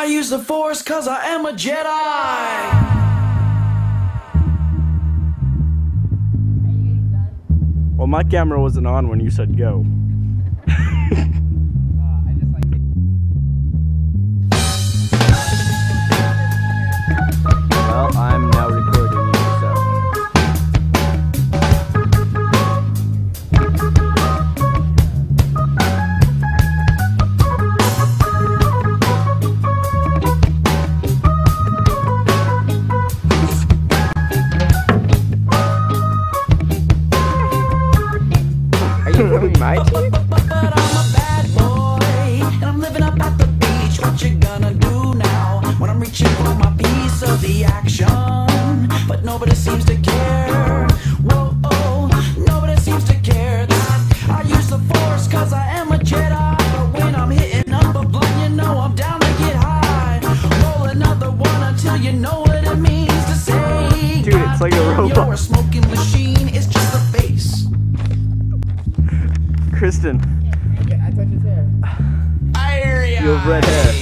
I use the force cause I am a Jedi. Well, my camera wasn't on when you said go. My team? But I'm a bad boy, and I'm living up at the beach. What you gonna do now when I'm reaching for my piece of the action? But nobody seems to care. Whoa, oh, nobody seems to care that I use the force cause I am a Jedi. But when I'm hitting up a blunt, you know I'm down to get high. Roll another one until you know what it means to say. Dude, it's like a robot." You're a smoking machine, Kristen, Okay, I touched his hair. you You have red hair.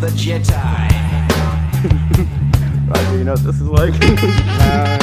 The Jedi. Roger, you know what this is like? Tilt.